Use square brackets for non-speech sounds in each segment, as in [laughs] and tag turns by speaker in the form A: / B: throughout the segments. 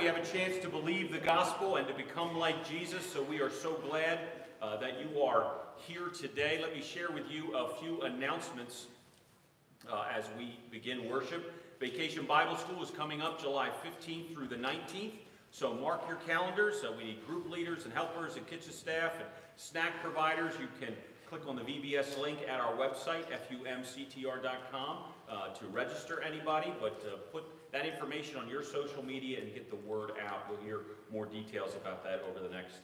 A: we have a chance to believe the gospel and to become like Jesus. So we are so glad uh, that you are here today. Let me share with you a few announcements uh, as we begin worship. Vacation Bible School is coming up July 15th through the 19th. So mark your calendars. Uh, we need group leaders and helpers and kitchen staff and snack providers. You can click on the VBS link at our website, fumctr.com, uh, to register anybody, but uh, put that information on your social media and get the word out. We'll hear more details about that over the next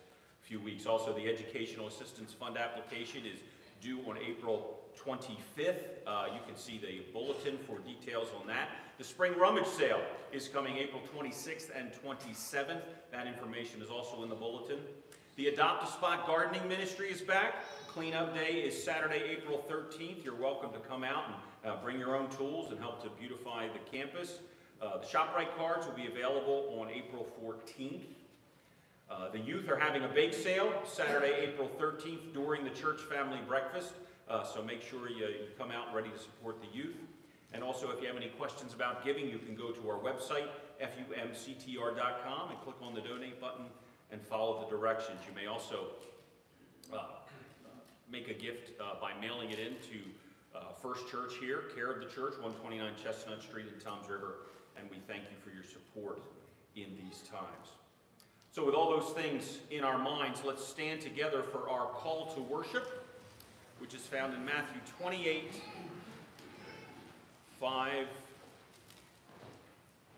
A: few weeks. Also, the Educational Assistance Fund application is due on April 25th. Uh, you can see the bulletin for details on that. The spring rummage sale is coming April 26th and 27th. That information is also in the bulletin. The Adopt a Spot Gardening Ministry is back. Cleanup Day is Saturday, April 13th. You're welcome to come out and uh, bring your own tools and help to beautify the campus. Uh, the ShopRite cards will be available on April 14th. Uh, the youth are having a bake sale Saturday, April 13th during the church family breakfast. Uh, so make sure you, you, come out ready to support the youth. And also, if you have any questions about giving, you can go to our website, fumctr.com, and click on the donate button and follow the directions. You may also uh, make a gift uh, by mailing it in to First Church here, care of the church, 129 Chestnut Street in Toms River, and we thank you for your support in these times. So, with all those things in our minds, let's stand together for our call to worship, which is found in Matthew 28 5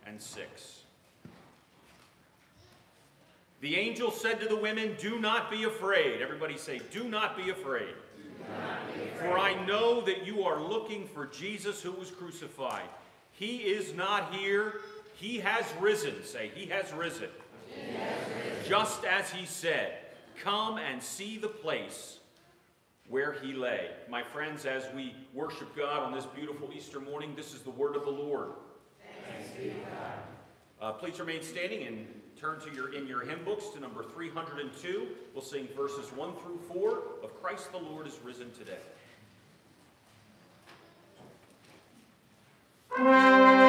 A: and 6. The angel said to the women, Do not be afraid. Everybody say, Do not be afraid.
B: Not be afraid.
A: For I know that you are looking for Jesus who was crucified. He is not here. He has risen. Say, He has risen.
B: He has risen.
A: Just as He said, Come and see the place where He lay. My friends, as we worship God on this beautiful Easter morning, this is the word of the Lord.
B: Thanks be to God.
A: Uh, please remain standing and turn to your in your hymn books to number 302. We'll sing verses 1 through 4 of Christ the Lord is risen today. Música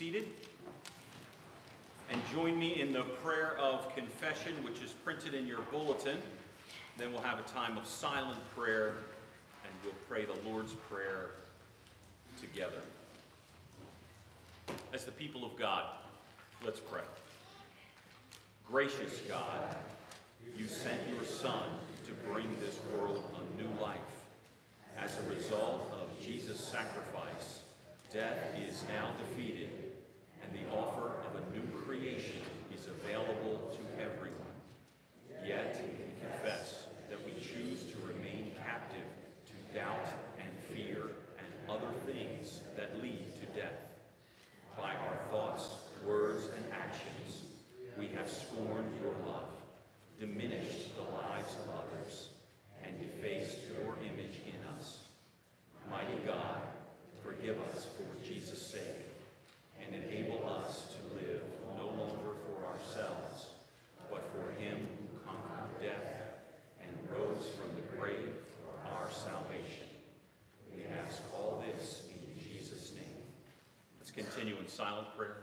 A: seated. And join me in the prayer of confession, which is printed in your bulletin. Then we'll have a time of silent prayer, and we'll pray the Lord's Prayer together. As the people of God, let's pray. Gracious God, you sent your Son to bring this world a new life. As a result of Jesus' sacrifice, death is now defeated, and the offer of a new creation is available to everyone. Yet, we confess that we choose to remain captive to doubt and fear and other things that lead to death. By our thoughts, words, and actions, we have scorned your love, diminished the lives of others, and defaced your image in us. Mighty God, forgive us for Jesus' sake, and enable us to live no longer for ourselves, but for him who conquered death and rose from the grave for our salvation. We ask all this in Jesus' name. Let's continue in silent prayer.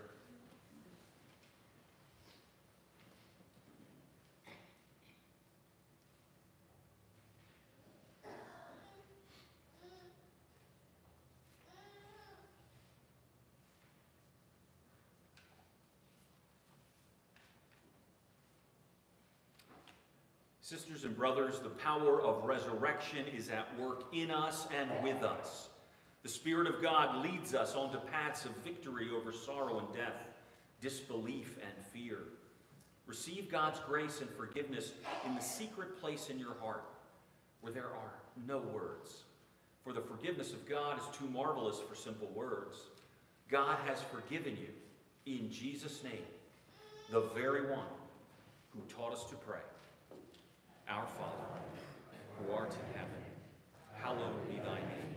A: Sisters and brothers, the power of resurrection is at work in us and with us. The Spirit of God leads us onto paths of victory over sorrow and death, disbelief and fear. Receive God's grace and forgiveness in the secret place in your heart where there are no words. For the forgiveness of God is too marvelous for simple words. God has forgiven you in Jesus' name, the very one who taught us to pray. Our Father, who art in heaven, hallowed be thy name.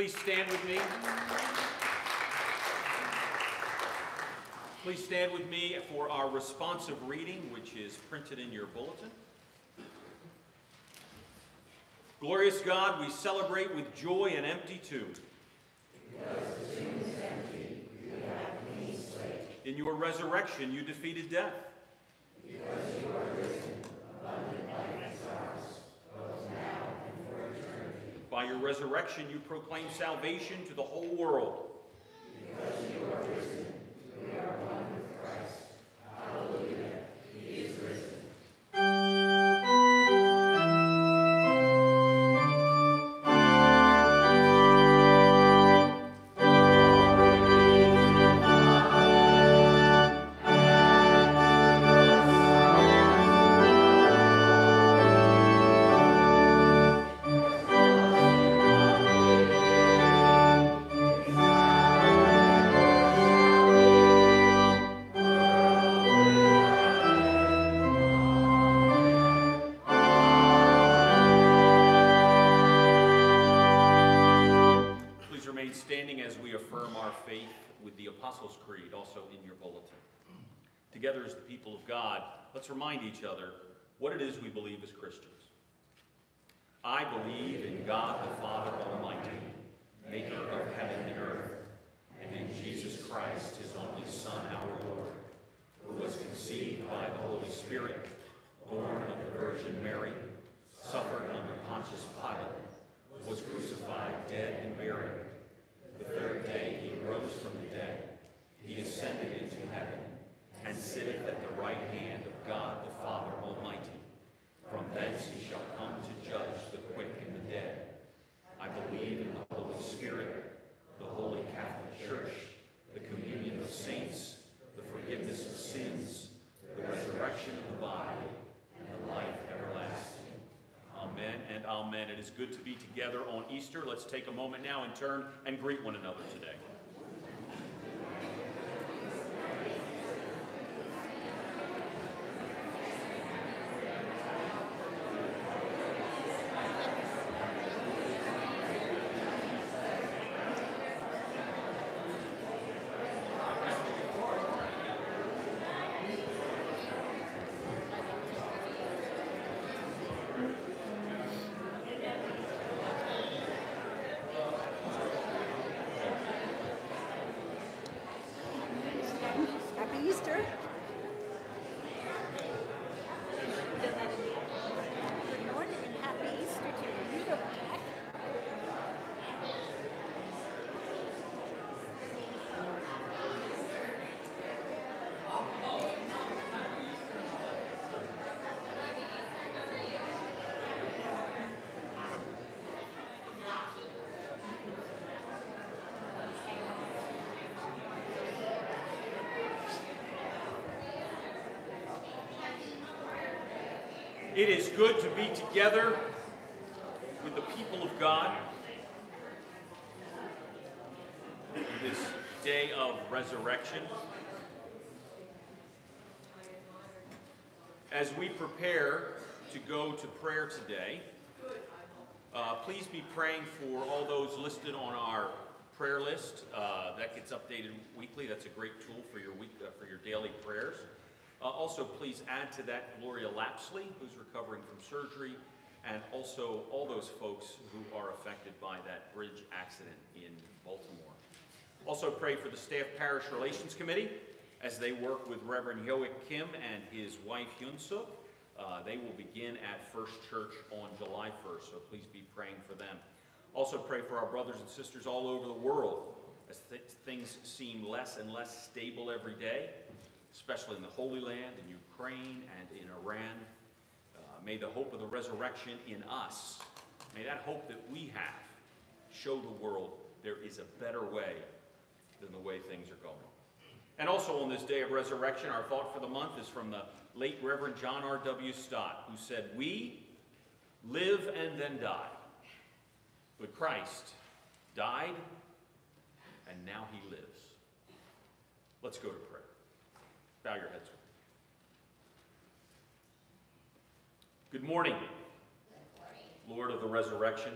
A: Please stand with me. Please stand with me for our responsive reading, which is printed in your bulletin. Glorious God, we celebrate with joy an empty tomb. In your resurrection, you defeated death. Your resurrection, you proclaim salvation to the whole world. Amen. It is good to be together on Easter. Let's take a moment now and turn and greet one another today.
C: Happy Easter. Good morning and happy Easter to you. You go back.
A: It is good to be together with the people of God this day of resurrection. As we prepare to go to prayer today, uh, please be praying for all those listed on our prayer list. Uh, that gets updated weekly. That's a great tool for your week uh, for your daily prayers. Uh, also, please add to that Gloria Lapsley, who's recovering from surgery, and also all those folks who are affected by that bridge accident in Baltimore. Also, pray for the Staff Parish Relations Committee as they work with Reverend Yoick Kim and his wife Hyun Suk. Uh, they will begin at First Church on July 1st, so please be praying for them. Also, pray for our brothers and sisters all over the world as th- things seem less and less stable every day, especially in the Holy Land, in Ukraine, and in Iran. Uh, may the hope of the resurrection in us, may that hope that we have show the world there is a better way than the way things are going. And also on this day of resurrection, our thought for the month is from the late Reverend John R.W. Stott, who said, We live and then die. But Christ died, and now he lives. Let's go to prayer. Bow your heads. Good morning, Lord of the resurrection.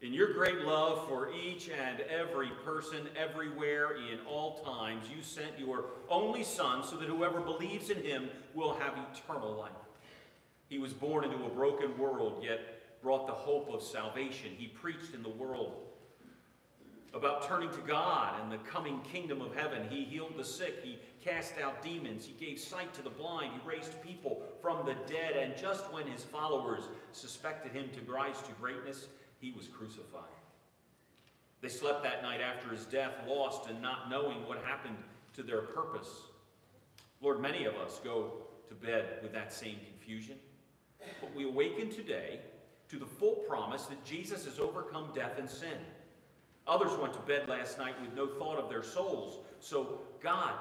A: In your great love for each and every person everywhere in all times, you sent your only Son so that whoever believes in him will have eternal life. He was born into a broken world, yet brought the hope of salvation. He preached in the world about turning to God and the coming kingdom of heaven. He healed the sick. He cast out demons. He gave sight to the blind. He raised people from the dead. And just when his followers suspected him to rise to greatness, he was crucified. They slept that night after his death, lost and not knowing what happened to their purpose. Lord, many of us go to bed with that same confusion. But we awaken today to the full promise that Jesus has overcome death and sin. Others went to bed last night with no thought of their souls. So, God,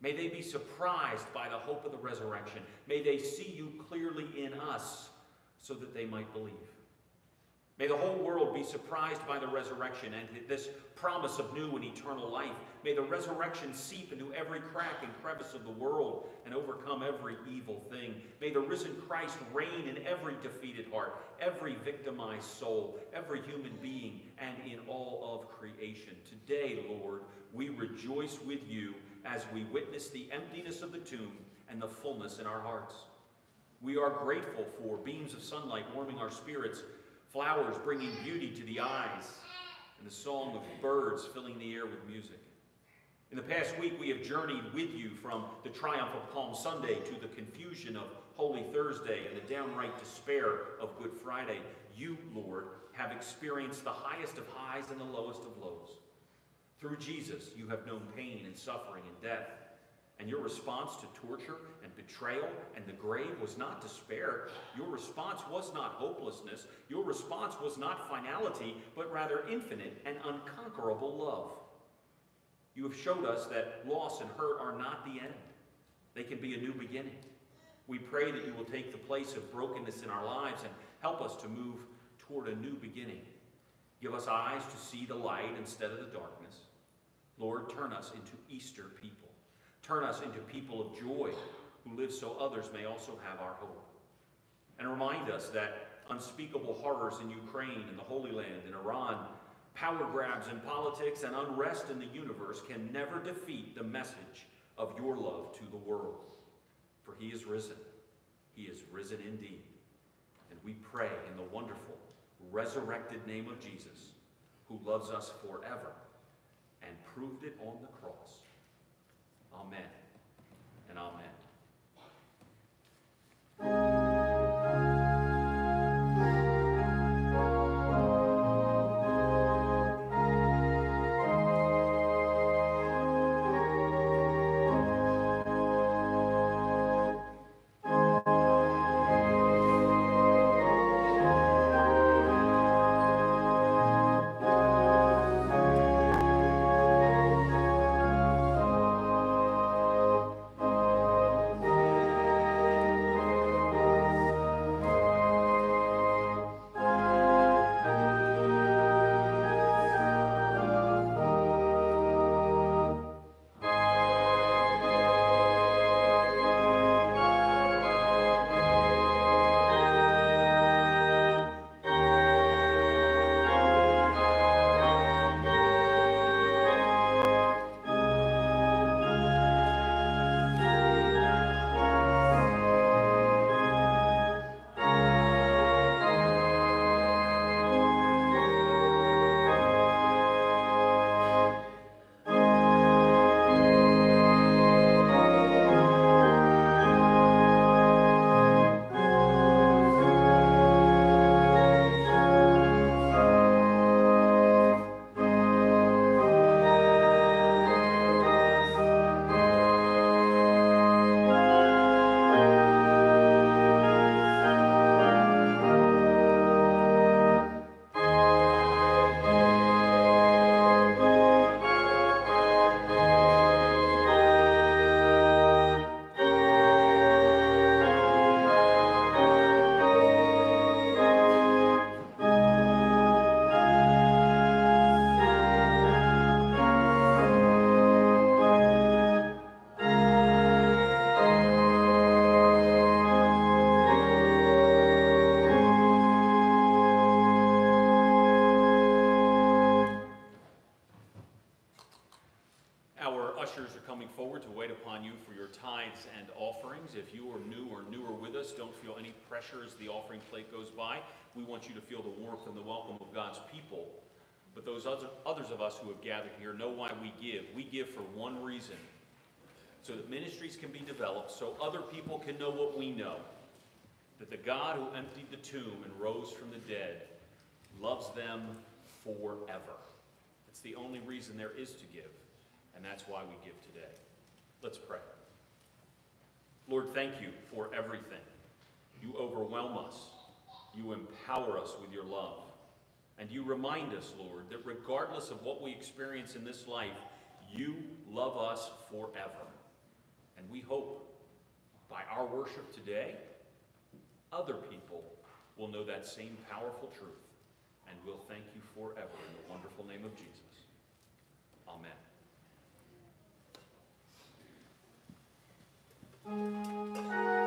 A: may they be surprised by the hope of the resurrection. May they see you clearly in us so that they might believe. May the whole world be surprised by the resurrection and this promise of new and eternal life. May the resurrection seep into every crack and crevice of the world and overcome every evil thing. May the risen Christ reign in every defeated heart, every victimized soul, every human being, and in all of creation. Today, Lord, we rejoice with you as we witness the emptiness of the tomb and the fullness in our hearts. We are grateful for beams of sunlight warming our spirits flowers bringing beauty to the eyes, and the song of birds filling the air with music. In the past week, we have journeyed with you from the triumph of Palm Sunday to the confusion of Holy Thursday and the downright despair of Good Friday. You, Lord, have experienced the highest of highs and the lowest of lows. Through Jesus, you have known pain and suffering and death. And your response to torture and betrayal and the grave was not despair. Your response was not hopelessness. Your response was not finality, but rather infinite and unconquerable love. You have showed us that loss and hurt are not the end. They can be a new beginning. We pray that you will take the place of brokenness in our lives and help us to move toward a new beginning. Give us eyes to see the light instead of the darkness. Lord, turn us into Easter people. Turn us into people of joy who live so others may also have our hope. And remind us that unspeakable horrors in Ukraine and the Holy Land and Iran, power grabs in politics, and unrest in the universe can never defeat the message of your love to the world. For he is risen. He is risen indeed. And we pray in the wonderful, resurrected name of Jesus, who loves us forever and proved it on the cross. Amen and amen. Offerings. If you are new or newer with us, don't feel any pressure as the offering plate goes by. We want you to feel the warmth and the welcome of God's people. But those other, others of us who have gathered here know why we give. We give for one reason so that ministries can be developed, so other people can know what we know that the God who emptied the tomb and rose from the dead loves them forever. It's the only reason there is to give, and that's why we give today. Let's pray. Lord, thank you for everything. You overwhelm us, you empower us with your love, and you remind us, Lord, that regardless of what we experience in this life, you love us forever. And we hope by our worship today, other people will know that same powerful truth. And we'll thank you forever in the wonderful name of Jesus. Amen. Música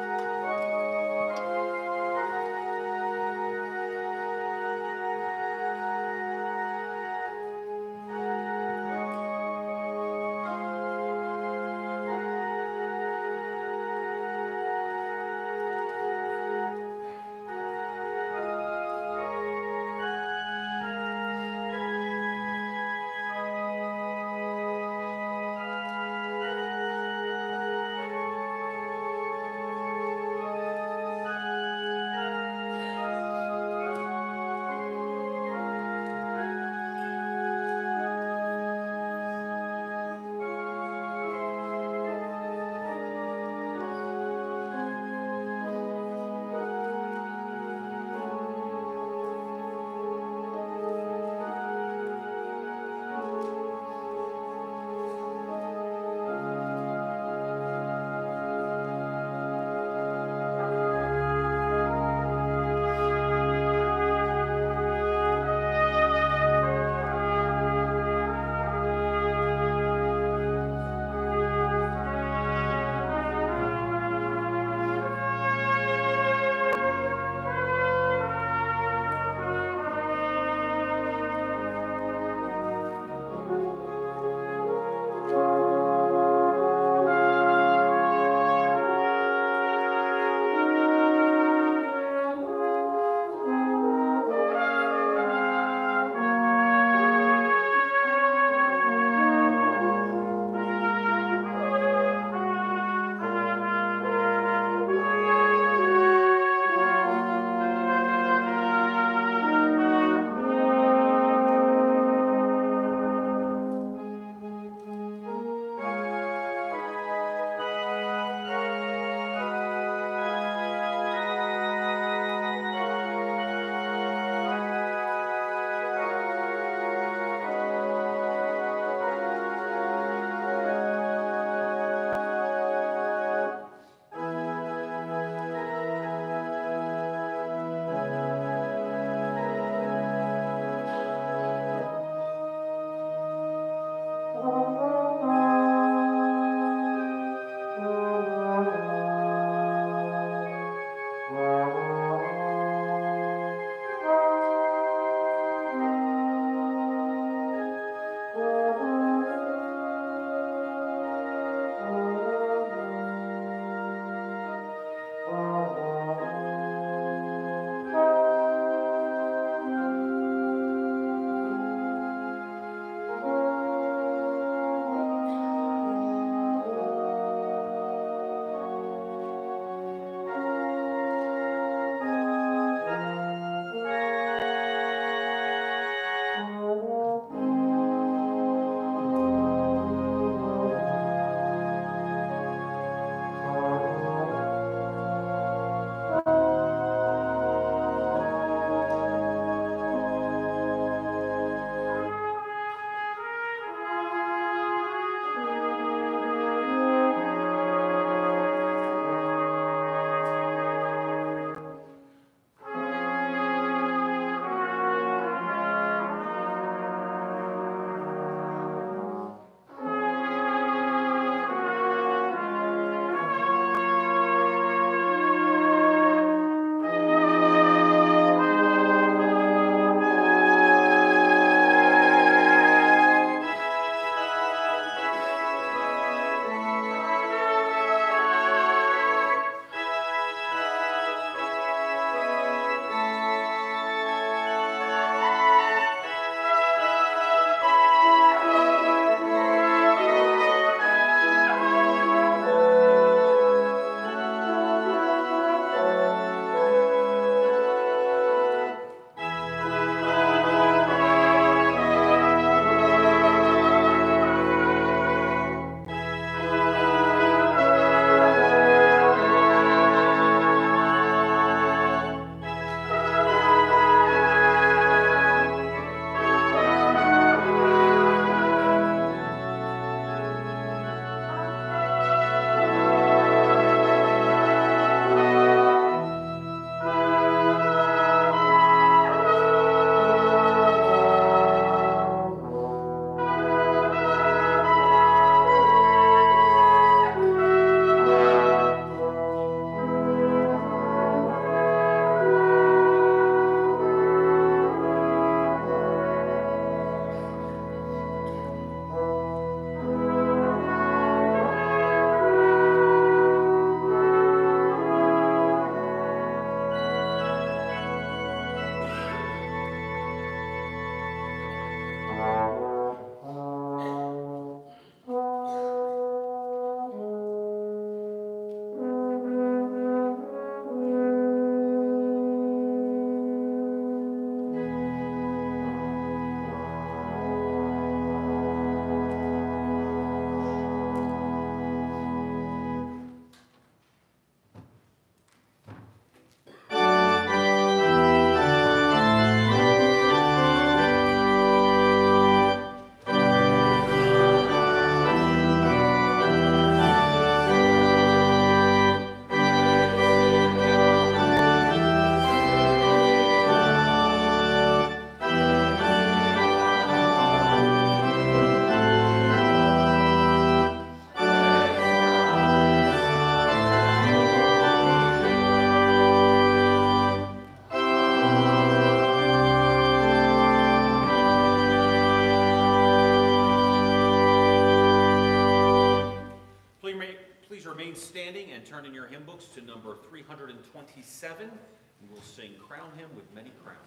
A: 327. And we'll sing Crown Him with Many Crowns.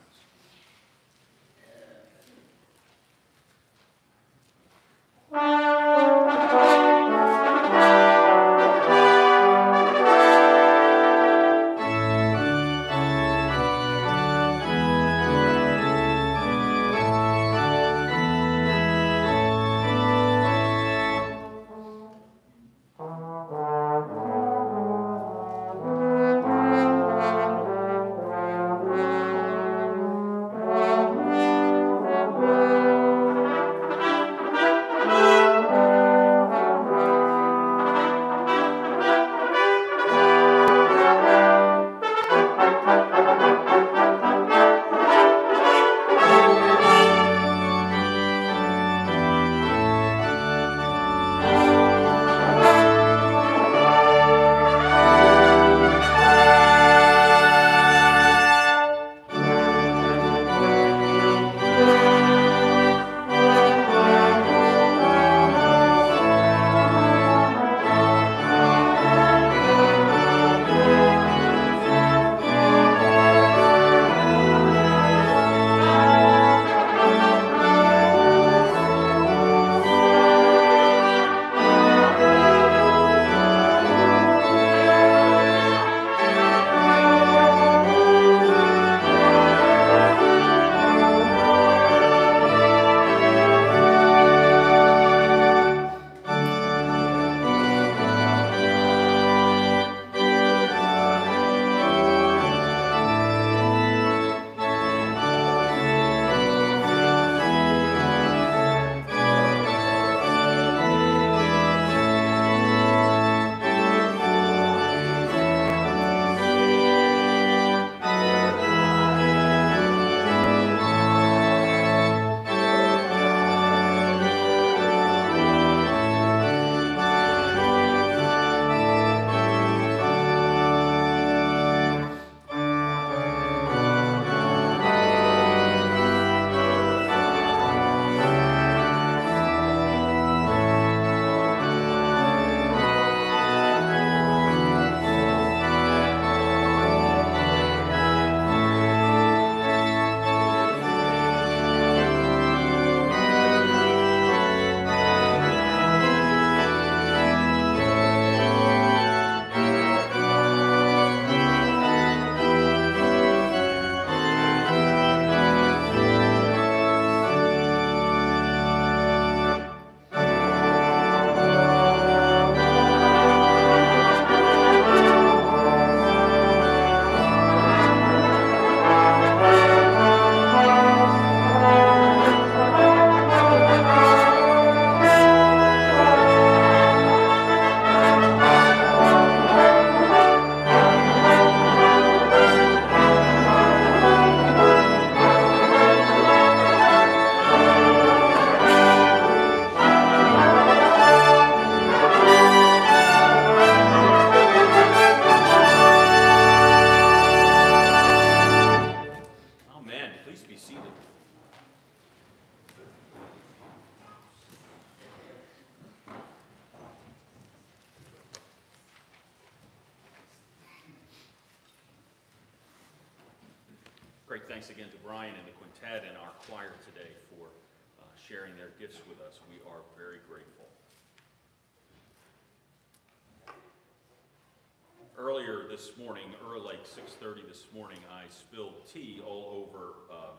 A: Morning, I spilled tea all over uh,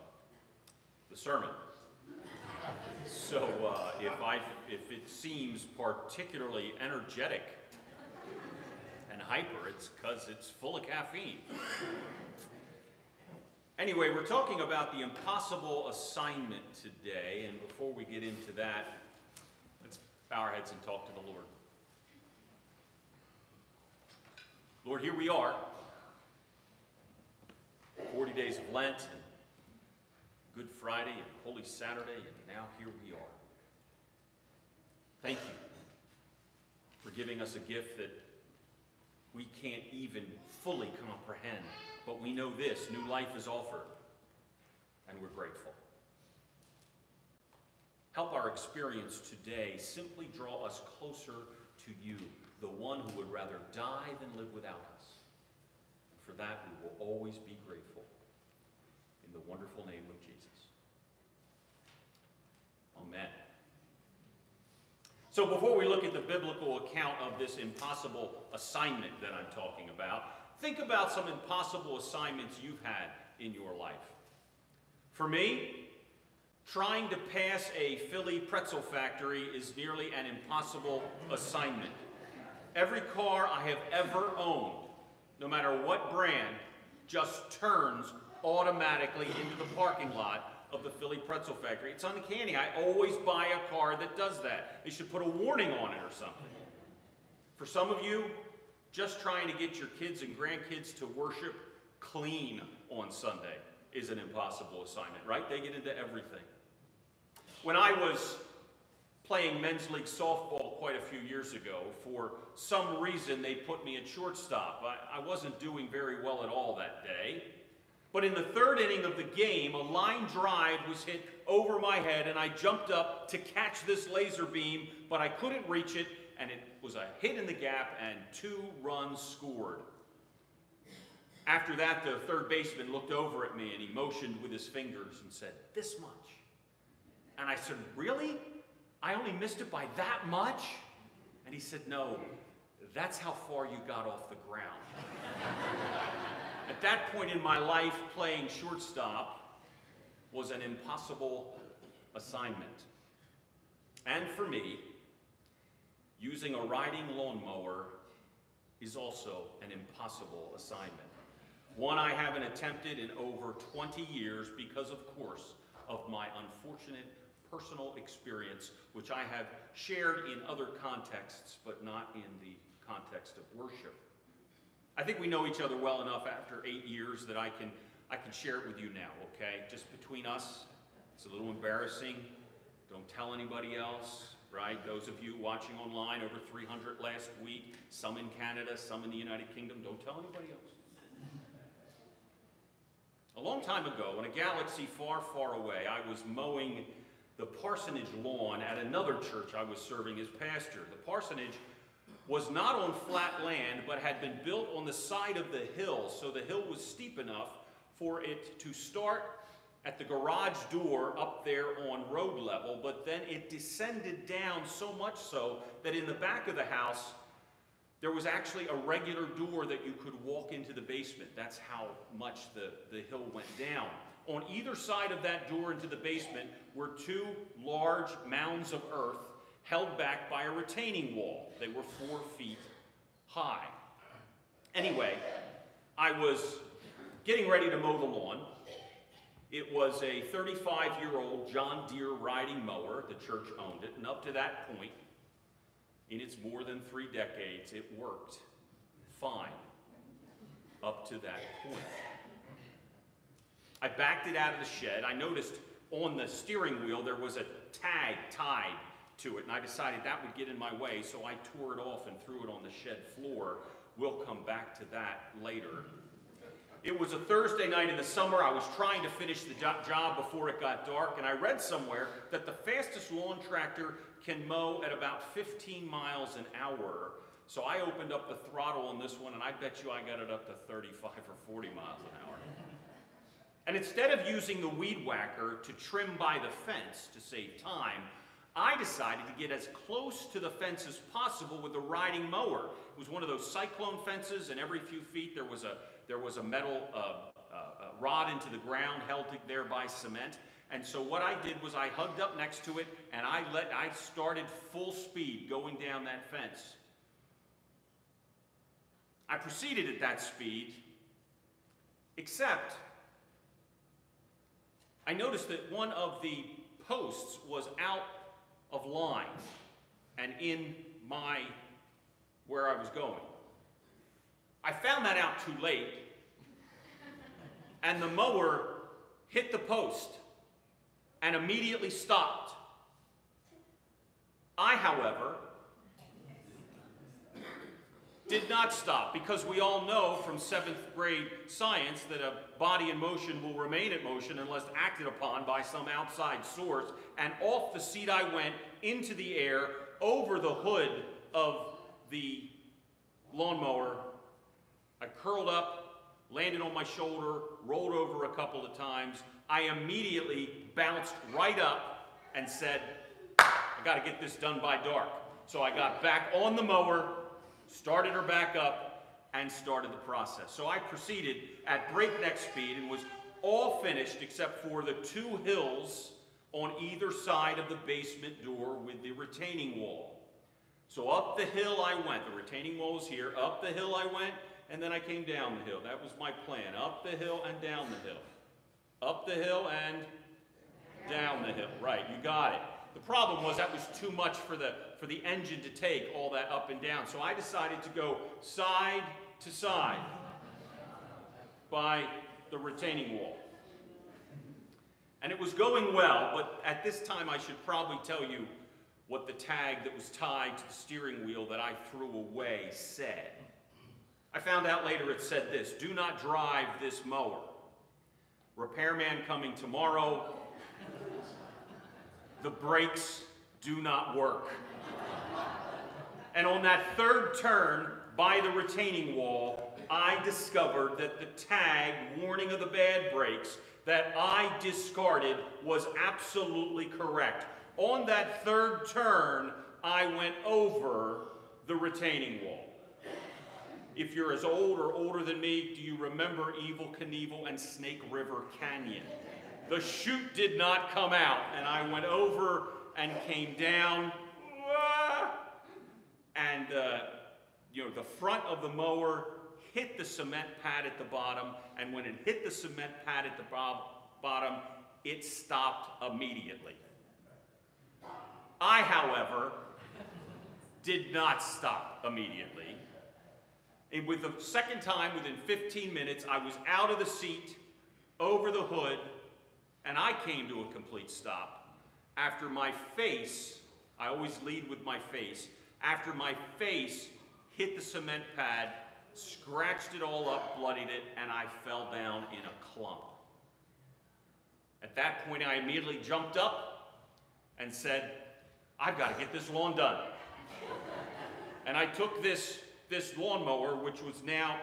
A: the sermon. So uh, if I, if it seems particularly energetic and hyper, it's because it's full of caffeine. Anyway, we're talking about the impossible assignment today, and before we get into that, let's bow our heads and talk to the Lord. Lord, here we are, 40 days of Lent and Good Friday and Holy Saturday, and now here we are. Thank you for giving us a gift that we can't even fully comprehend, but we know this new life is offered, and we're grateful. Help our experience today simply draw us closer to you, the one who would rather die than live without us. For that, we will always be grateful. In the wonderful name of Jesus. Amen. So, before we look at the biblical account of this impossible assignment that I'm talking about, think about some impossible assignments you've had in your life. For me, trying to pass a Philly pretzel factory is nearly an impossible assignment. Every car I have ever owned, no matter what brand, just turns automatically into the parking lot of the Philly Pretzel Factory. It's uncanny. I always buy a car that does that. They should put a warning on it or something. For some of you, just trying to get your kids and grandkids to worship clean on Sunday is an impossible assignment, right? They get into everything. When I was playing men's league softball quite a few years ago, for some reason they put me at shortstop. I, I wasn't doing very well at all that day. But in the third inning of the game, a line drive was hit over my head, and I jumped up to catch this laser beam, but I couldn't reach it, and it was a hit in the gap, and two runs scored. After that, the third baseman looked over at me and he motioned with his fingers and said, This much. And I said, Really? I only missed it by that much? And he said, No, that's how far you got off the ground. [laughs] At that point in my life, playing shortstop was an impossible assignment. And for me, using a riding lawnmower is also an impossible assignment. One I haven't attempted in over 20 years because, of course, of my unfortunate personal experience, which I have shared in other contexts, but not in the context of worship. I think we know each other well enough after eight years that I can, I can share it with you now, okay? Just between us, it's a little embarrassing. Don't tell anybody else, right? Those of you watching online, over 300 last week, some in Canada, some in the United Kingdom, don't tell anybody else. A long time ago, in a galaxy far, far away, I was mowing the parsonage lawn at another church I was serving as pastor. The parsonage was not on flat land, but had been built on the side of the hill, so the hill was steep enough for it to start at the garage door up there on road level, but then it descended down so much so that in the back of the house, there was actually a regular door that you could walk into the basement. That's how much the, the hill went down. On either side of that door into the basement were two large mounds of earth held back by a retaining wall. They were four feet high. Anyway, I was getting ready to mow the lawn. It was a 35 year old John Deere riding mower. The church owned it. And up to that point, in its more than three decades, it worked fine. Up to that point. I backed it out of the shed. I noticed on the steering wheel there was a tag tied to it, and I decided that would get in my way, so I tore it off and threw it on the shed floor. We'll come back to that later. It was a Thursday night in the summer. I was trying to finish the job before it got dark, and I read somewhere that the fastest lawn tractor can mow at about 15 miles an hour. So I opened up the throttle on this one, and I bet you I got it up to 35 or 40 miles an hour. And instead of using the weed whacker to trim by the fence to save time, I decided to get as close to the fence as possible with the riding mower. It was one of those cyclone fences, and every few feet there was a, there was a metal uh, uh, uh, rod into the ground held there by cement. And so what I did was I hugged up next to it, and I, let, I started full speed going down that fence. I proceeded at that speed, except I noticed that one of the posts was out of line and in my where I was going. I found that out too late, and the mower hit the post and immediately stopped. I, however, did not stop because we all know from seventh grade science that a body in motion will remain in motion unless acted upon by some outside source. And off the seat I went into the air over the hood of the lawnmower, I curled up, landed on my shoulder, rolled over a couple of times. I immediately bounced right up and said, I got to get this done by dark. So I got back on the mower, started her back up, and started the process. So I proceeded at breakneck speed and was all finished except for the two hills on either side of the basement door with the retaining wall. So up the hill I went. The retaining wall was here. Up the hill I went, and then I came down the hill. That was my plan. Up the hill and down the hill. Up the hill and down the hill. Right, you got it. The problem was that was too much for the, for the engine to take all that up and down. So I decided to go side to side by the retaining wall. And it was going well, but at this time I should probably tell you what the tag that was tied to the steering wheel that I threw away said. I found out later it said this Do not drive this mower. Repairman coming tomorrow. The brakes do not work. And on that third turn by the retaining wall, I discovered that the tag warning of the bad brakes that I discarded was absolutely correct. On that third turn, I went over the retaining wall. If you're as old or older than me, do you remember Evel Knievel and Snake River Canyon? The chute did not come out, and I went over and came down. And, uh, you know, the front of the mower hit the cement pad at the bottom, and when it hit the cement pad at the bottom, it stopped immediately. I, however, did not stop immediately. And with the second time, within 15 minutes, I was out of the seat, over the hood, and I came to a complete stop after my face, I always lead with my face, after my face hit the cement pad, scratched it all up, bloodied it, and I fell down in a clump. At that point, I immediately jumped up and said, I've got to get this lawn done. and I took this, this lawnmower, which was now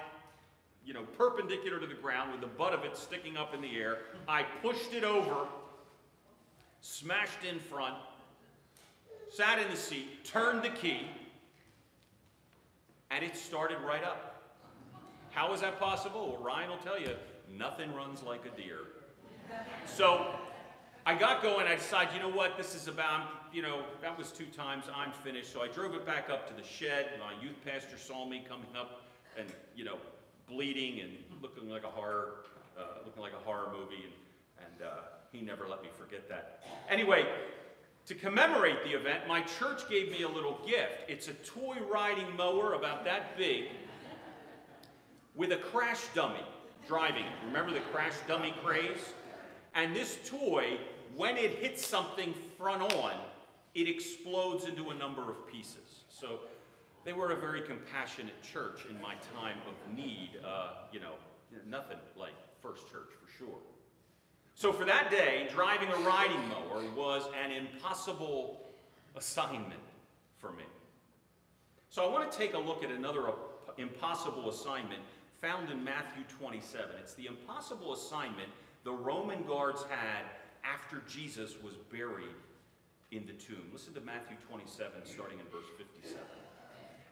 A: you know, perpendicular to the ground with the butt of it sticking up in the air. I pushed it over, smashed in front, sat in the seat, turned the key, and it started right up. How is that possible? Well, Ryan will tell you, nothing runs like a Deere. So I got going. I decided, you know what, this is about, you know, that was two times. I'm finished. So I drove it back up to the shed. My youth pastor saw me coming up and, you know, bleeding and looking like a horror, uh, looking like a horror movie, and, and uh, he never let me forget that. Anyway, to commemorate the event, my church gave me a little gift. It's a toy riding mower about that big with a crash dummy driving it. Remember the crash dummy craze? And this toy, when it hits something front on, it explodes into a number of pieces. So they were a very compassionate church in my time of need. Uh, you know, nothing like First Church for sure. So for that day, driving a riding mower was an impossible assignment for me. So I want to take a look at another impossible assignment found in Matthew 27. It's the impossible assignment the Roman guards had after Jesus was buried in the tomb. Listen to Matthew 27, starting in verse 57.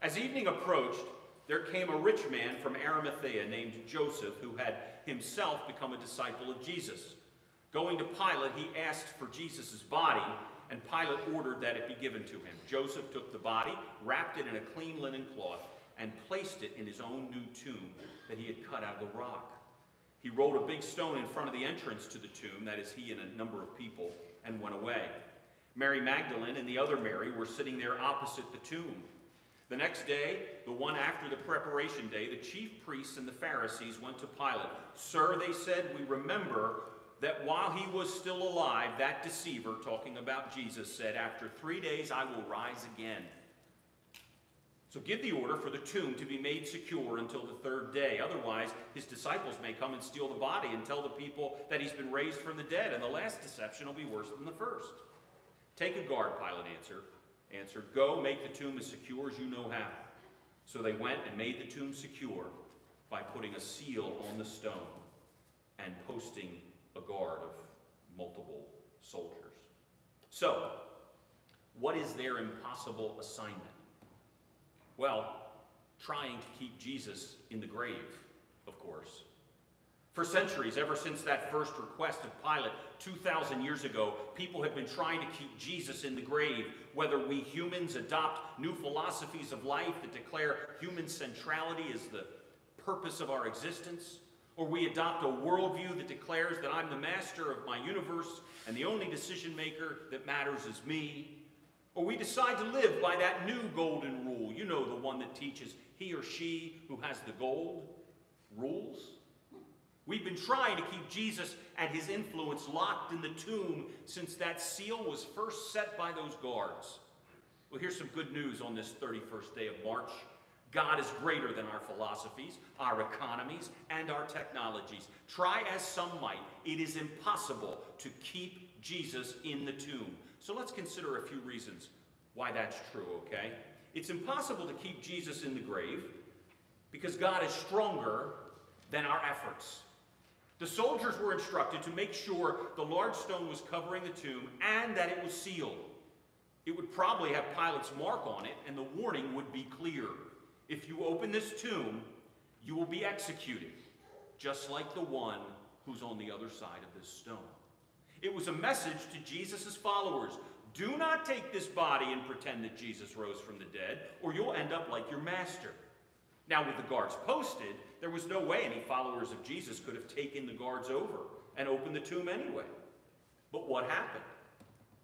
A: As evening approached, there came a rich man from Arimathea named Joseph, who had himself become a disciple of Jesus. Going to Pilate, he asked for Jesus' body, and Pilate ordered that it be given to him. Joseph took the body, wrapped it in a clean linen cloth, and placed it in his own new tomb that he had cut out of the rock. He rolled a big stone in front of the entrance to the tomb, that is, he and a number of people, and went away. Mary Magdalene and the other Mary were sitting there opposite the tomb. The next day, the one after the preparation day, the chief priests and the Pharisees went to Pilate. Sir, they said, we remember that while he was still alive, that deceiver, talking about Jesus, said, After three days I will rise again. So give the order for the tomb to be made secure until the third day. Otherwise, his disciples may come and steal the body and tell the people that he's been raised from the dead, and the last deception will be worse than the first. Take a guard, Pilate answered answered, Go, make the tomb as secure as you know how. So they went and made the tomb secure by putting a seal on the stone and posting a guard of multiple soldiers. So, what is their impossible assignment? Well, trying to keep Jesus in the grave, of course. For centuries, ever since that first request of Pilate 2,000 years ago, people have been trying to keep Jesus in the grave, whether we humans adopt new philosophies of life that declare human centrality as the purpose of our existence, or we adopt a worldview that declares that I'm the master of my universe and the only decision maker that matters is me, or we decide to live by that new golden rule, you know, the one that teaches he or she who has the gold rules. We've been trying to keep Jesus and his influence locked in the tomb since that seal was first set by those guards. Well, here's some good news on this 31st day of March. God is greater than our philosophies, our economies, and our technologies. Try as some might, it is impossible to keep Jesus in the tomb. So let's consider a few reasons why that's true, okay? It's impossible to keep Jesus in the grave because God is stronger than our efforts. The soldiers were instructed to make sure the large stone was covering the tomb and that it was sealed. It would probably have Pilate's mark on it, and the warning would be clear. If you open this tomb, you will be executed, just like the one who's on the other side of this stone. It was a message to Jesus' followers. Do not take this body and pretend that Jesus rose from the dead, or you'll end up like your master. Now, with the guards posted, there was no way any followers of Jesus could have taken the guards over and opened the tomb anyway. But what happened?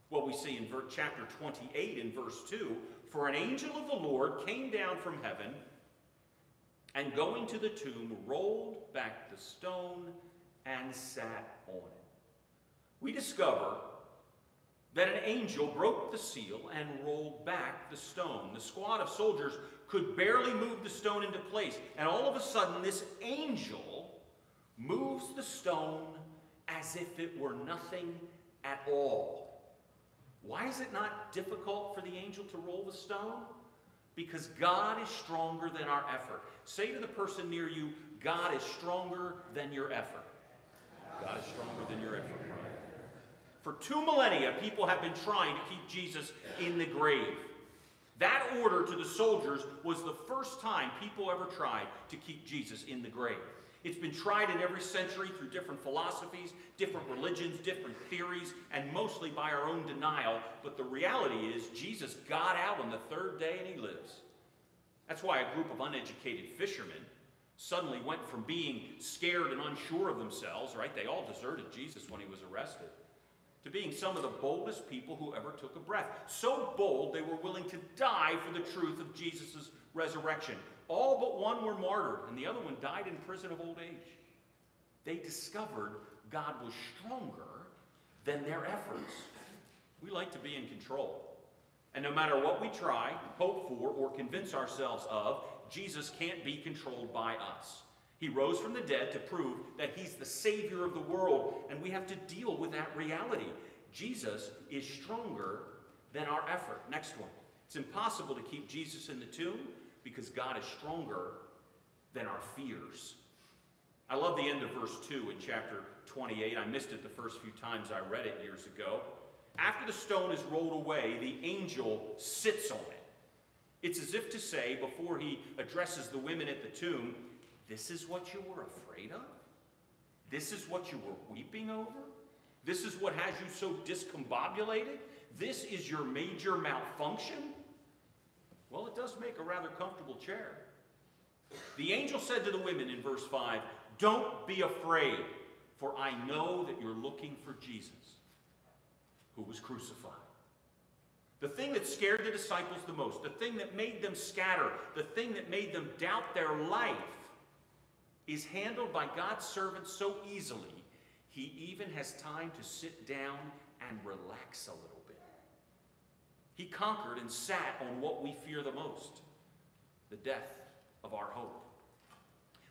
A: Well, we see in chapter 28 in verse 2 For an angel of the Lord came down from heaven and going to the tomb rolled back the stone and sat on it. We discover that an angel broke the seal and rolled back the stone. The squad of soldiers could barely move the stone into place, and all of a sudden, this angel moves the stone as if it were nothing at all. Why is it not difficult for the angel to roll the stone? Because God is stronger than our effort. Say to the person near you, God is stronger than your effort. God is stronger than your effort. For two millennia, people have been trying to keep Jesus in the grave. That order to the soldiers was the first time people ever tried to keep Jesus in the grave. It's been tried in every century through different philosophies, different religions, different theories, and mostly by our own denial. But the reality is, Jesus got out on the third day and he lives. That's why a group of uneducated fishermen suddenly went from being scared and unsure of themselves, right? They all deserted Jesus when he was arrested to being some of the boldest people who ever took a breath. So bold, they were willing to die for the truth of Jesus' resurrection. All but one were martyred, and the other one died in prison of old age. They discovered God was stronger than their efforts. We like to be in control. And no matter what we try, hope for, or convince ourselves of, Jesus can't be controlled by us. He rose from the dead to prove that he's the Savior of the world, and we have to deal with that reality. Jesus is stronger than our effort. Next one. It's impossible to keep Jesus in the tomb because God is stronger than our fears. I love the end of verse 2 in chapter 28. I missed it the first few times I read it years ago. After the stone is rolled away, the angel sits on it. It's as if to say, before he addresses the women at the tomb, this is what you were afraid of? This is what you were weeping over? This is what has you so discombobulated? This is your major malfunction? Well, it does make a rather comfortable chair. The angel said to the women in verse 5, Don't be afraid, for I know that you're looking for Jesus, who was crucified. The thing that scared the disciples the most, the thing that made them scatter, the thing that made them doubt their life, is handled by God's servants so easily, he even has time to sit down and relax a little bit. He conquered and sat on what we fear the most the death of our hope.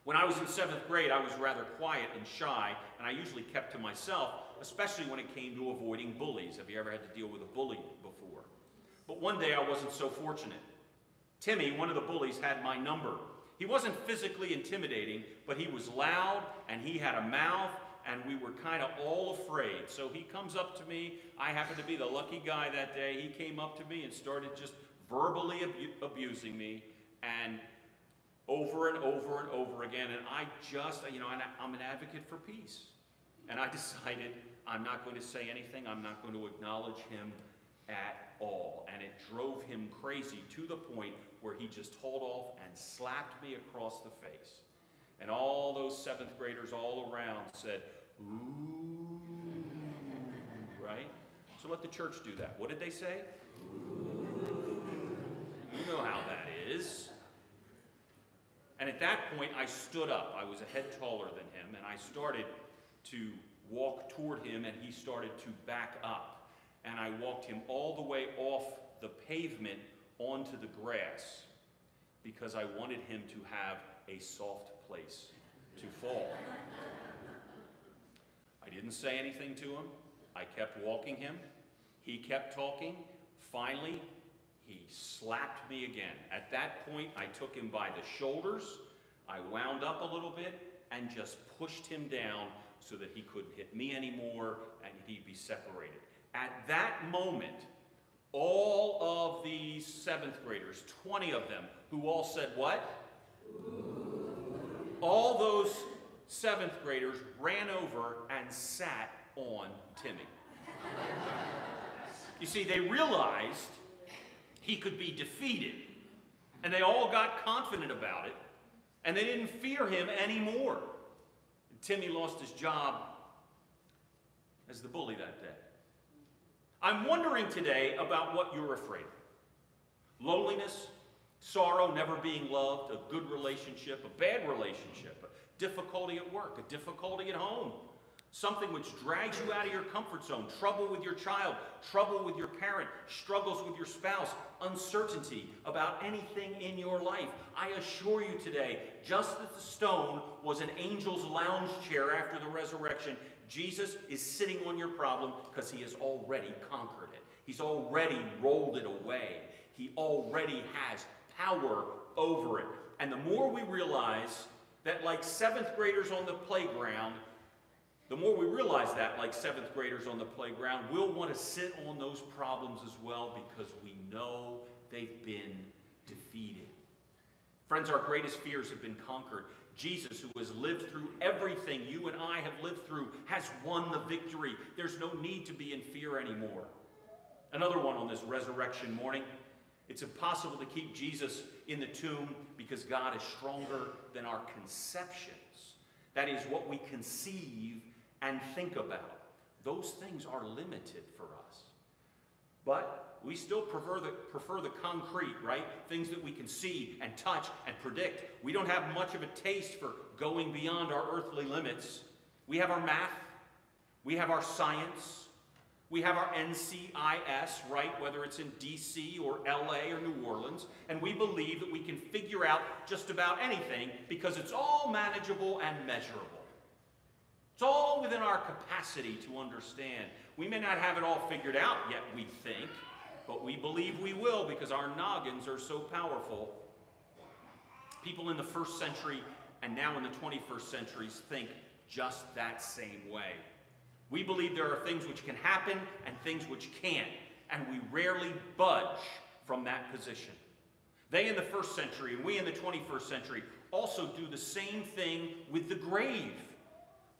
A: When I was in seventh grade, I was rather quiet and shy, and I usually kept to myself, especially when it came to avoiding bullies. Have you ever had to deal with a bully before? But one day I wasn't so fortunate. Timmy, one of the bullies, had my number. He wasn't physically intimidating, but he was loud and he had a mouth and we were kind of all afraid. So he comes up to me. I happened to be the lucky guy that day. He came up to me and started just verbally abu- abusing me and over and over and over again. And I just, you know, I'm an advocate for peace. And I [laughs] decided I'm not going to say anything. I'm not going to acknowledge him at all. And it drove him crazy to the point where he just hauled off and slapped me across the face. And all those seventh graders all around said, ooh, right? So let the church do that. What did they say? You know how that is. And at that point, I stood up. I was a head taller than him, and I started to walk toward him, and he started to back up. And I walked him all the way off the pavement onto the grass because I wanted him to have a soft place to fall. I didn't say anything to him. I kept walking him. He kept talking. Finally, he slapped me again. At that point, I took him by the shoulders. I wound up a little bit and just pushed him down so that he couldn't hit me anymore and he'd be separated. At that moment, all of these seventh graders, 20 of them, who all said what? All those seventh graders ran over and sat on Timmy. You see, they realized he could be defeated, and they all got confident about it, and they didn't fear him anymore. And Timmy lost his job as the bully that day. I'm wondering today about what you're afraid of. Loneliness, sorrow, never being loved, a good relationship, a bad relationship, a difficulty at work, a difficulty at home, something which drags you out of your comfort zone, trouble with your child, trouble with your parent, struggles with your spouse, uncertainty about anything in your life. I assure you today, just as the stone was an angel's lounge chair after the resurrection, Jesus is sitting on your problem because he has already conquered it. He's already rolled it away. He already has power over it. And the more we realize that, like seventh graders on the playground, the more we realize that, like seventh graders on the playground, we'll want to sit on those problems as well because we know they've been defeated. Friends, our greatest fears have been conquered. Jesus, who has lived through everything you and I have lived through, has won the victory. There's no need to be in fear anymore. Another one on this resurrection morning. It's impossible to keep Jesus in the tomb because God is stronger than our conceptions. That is what we conceive and think about. Those things are limited for us. But we still prefer the, prefer the concrete, right? Things that we can see and touch and predict. We don't have much of a taste for going beyond our earthly limits. We have our math, we have our science, we have our NCIS, right? Whether it's in DC or LA or New Orleans, and we believe that we can figure out just about anything because it's all manageable and measurable. It's all within our capacity to understand. We may not have it all figured out yet, we think, but we believe we will because our noggins are so powerful. People in the first century and now in the 21st centuries think just that same way. We believe there are things which can happen and things which can't, and we rarely budge from that position. They in the first century and we in the 21st century also do the same thing with the grave.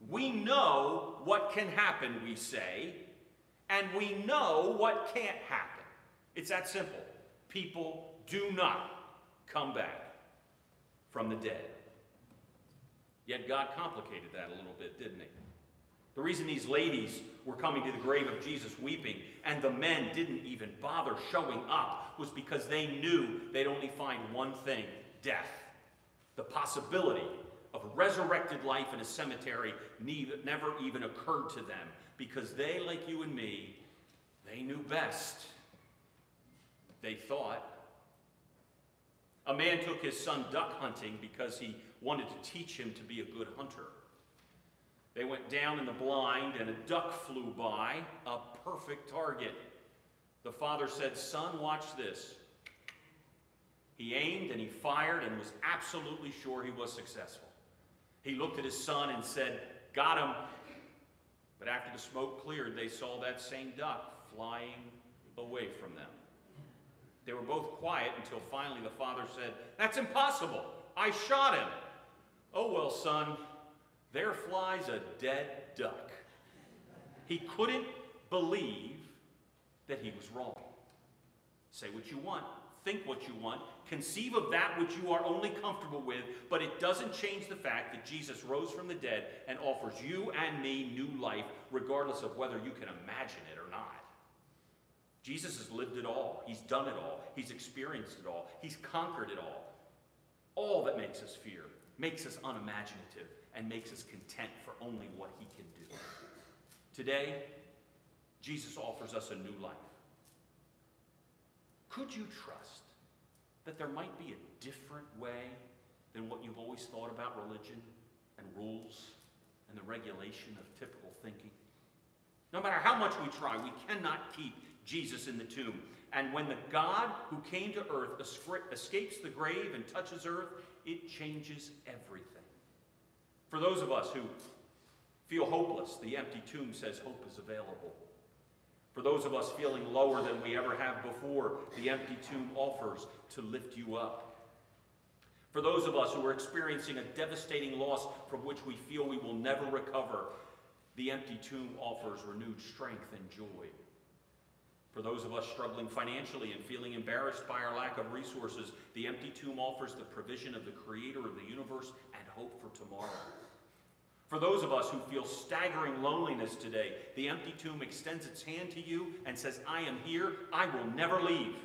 A: We know what can happen, we say, and we know what can't happen. It's that simple. People do not come back from the dead. Yet God complicated that a little bit, didn't he? The reason these ladies were coming to the grave of Jesus weeping and the men didn't even bother showing up was because they knew they'd only find one thing death. The possibility of resurrected life in a cemetery never even occurred to them because they, like you and me, they knew best. They thought. A man took his son duck hunting because he wanted to teach him to be a good hunter. They went down in the blind and a duck flew by, a perfect target. The father said, Son, watch this. He aimed and he fired and was absolutely sure he was successful. He looked at his son and said, Got him. But after the smoke cleared, they saw that same duck flying away from them. They were both quiet until finally the father said, That's impossible. I shot him. Oh, well, son, there flies a dead duck. He couldn't believe that he was wrong. Say what you want, think what you want, conceive of that which you are only comfortable with, but it doesn't change the fact that Jesus rose from the dead and offers you and me new life, regardless of whether you can imagine it or not. Jesus has lived it all. He's done it all. He's experienced it all. He's conquered it all. All that makes us fear, makes us unimaginative, and makes us content for only what he can do. Today, Jesus offers us a new life. Could you trust that there might be a different way than what you've always thought about religion and rules and the regulation of typical thinking? No matter how much we try, we cannot keep Jesus in the tomb. And when the God who came to earth escapes the grave and touches earth, it changes everything. For those of us who feel hopeless, the empty tomb says hope is available. For those of us feeling lower than we ever have before, the empty tomb offers to lift you up. For those of us who are experiencing a devastating loss from which we feel we will never recover, the empty tomb offers renewed strength and joy. For those of us struggling financially and feeling embarrassed by our lack of resources, the empty tomb offers the provision of the creator of the universe and hope for tomorrow. For those of us who feel staggering loneliness today, the empty tomb extends its hand to you and says, I am here, I will never leave.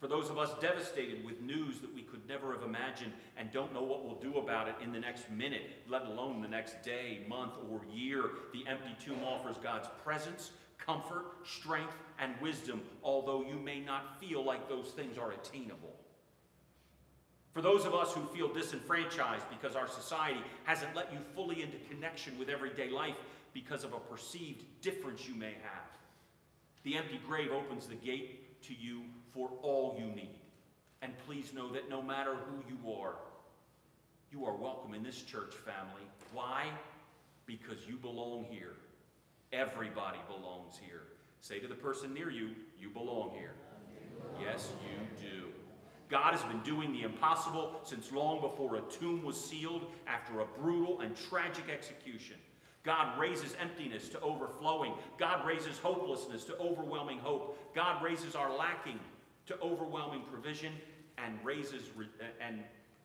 A: For those of us devastated with news that we could never have imagined and don't know what we'll do about it in the next minute, let alone the next day, month, or year, the empty tomb offers God's presence, comfort, strength, and wisdom, although you may not feel like those things are attainable. For those of us who feel disenfranchised because our society hasn't let you fully into connection with everyday life because of a perceived difference you may have, the empty grave opens the gate to you for all you need. And please know that no matter who you are, you are welcome in this church family. Why? Because you belong here. Everybody belongs here. Say to the person near you, you belong here. Yes, you do. God has been doing the impossible since long before a tomb was sealed after a brutal and tragic execution. God raises emptiness to overflowing. God raises hopelessness to overwhelming hope. God raises our lacking to overwhelming provision and raises and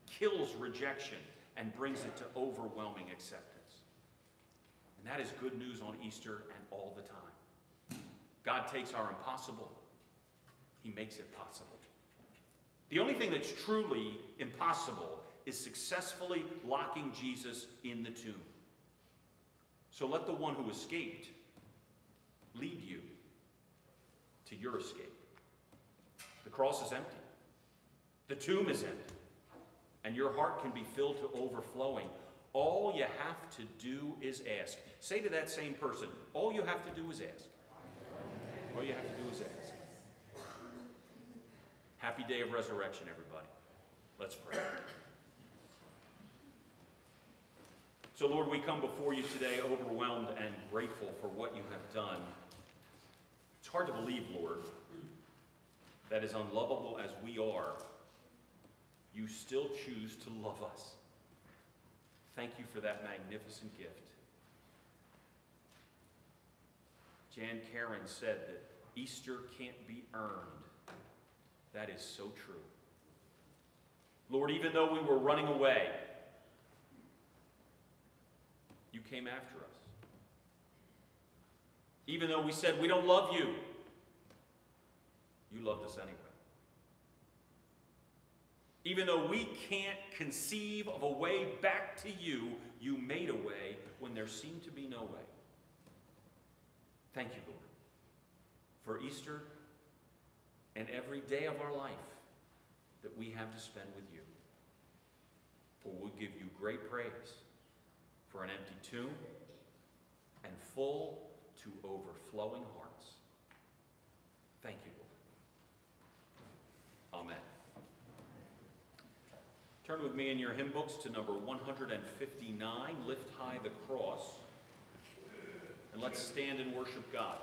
A: kills rejection and brings it to overwhelming acceptance. That is good news on Easter and all the time. God takes our impossible, He makes it possible. The only thing that's truly impossible is successfully locking Jesus in the tomb. So let the one who escaped lead you to your escape. The cross is empty, the tomb is empty, and your heart can be filled to overflowing. All you have to do is ask. Say to that same person, all you have to do is ask. All you have to do is ask. Happy day of resurrection, everybody. Let's pray. So, Lord, we come before you today overwhelmed and grateful for what you have done. It's hard to believe, Lord, that as unlovable as we are, you still choose to love us. Thank you for that magnificent gift. Jan Karon said that Easter can't be earned. That is so true. Lord, even though we were running away, you came after us. Even though we said we don't love you, you loved us anyway. Even though we can't conceive of a way back to you, you made a way when there seemed to be no way. Thank you, Lord, for Easter and every day of our life that we have to spend with you. For we give you great praise for an empty tomb and full to overflowing hearts. Thank you, Lord. Amen. Turn with me in your hymn books to number 159, Lift High the Cross. And let's stand and worship God.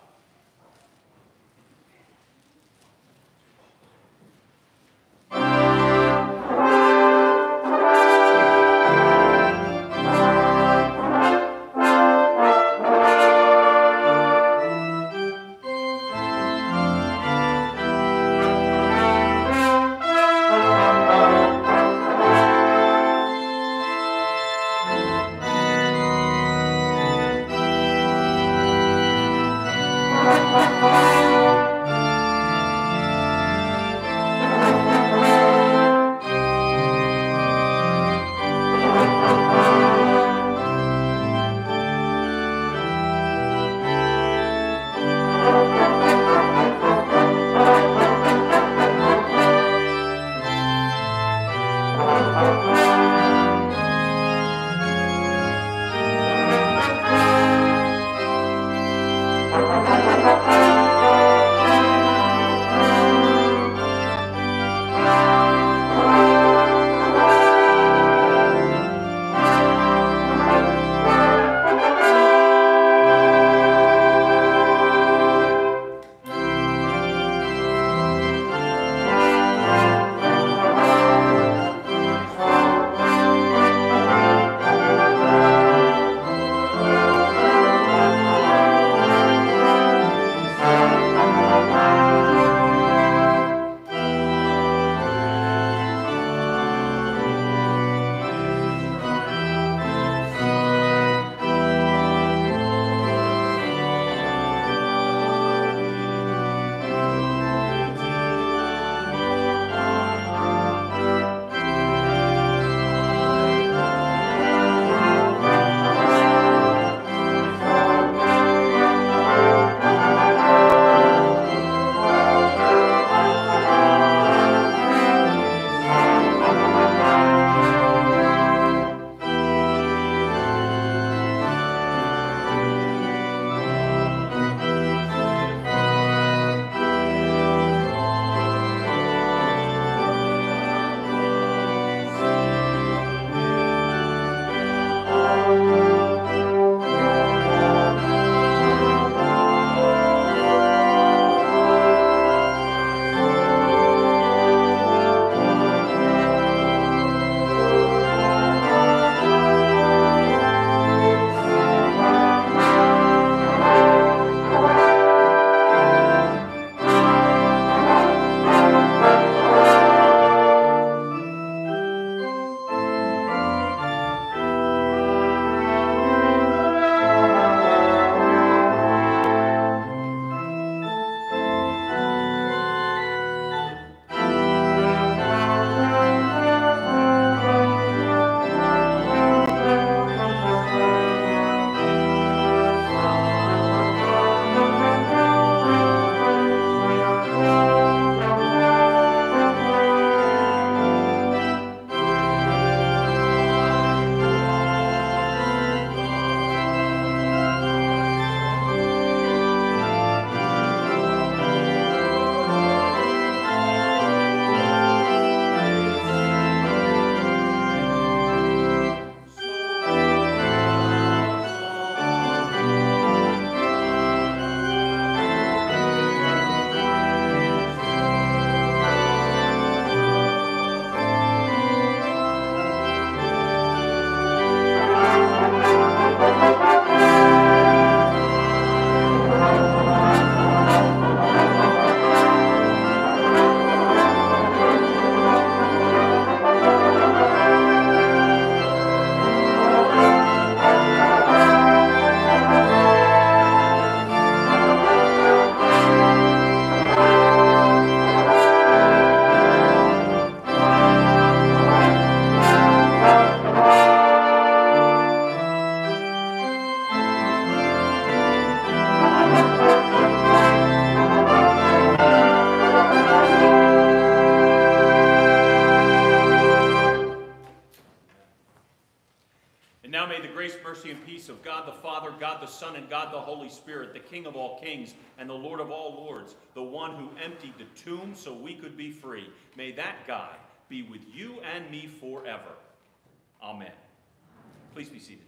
A: kings and the Lord of all lords, the one who emptied the tomb so we could be free. May that God be with you and me forever. Amen. Please be seated.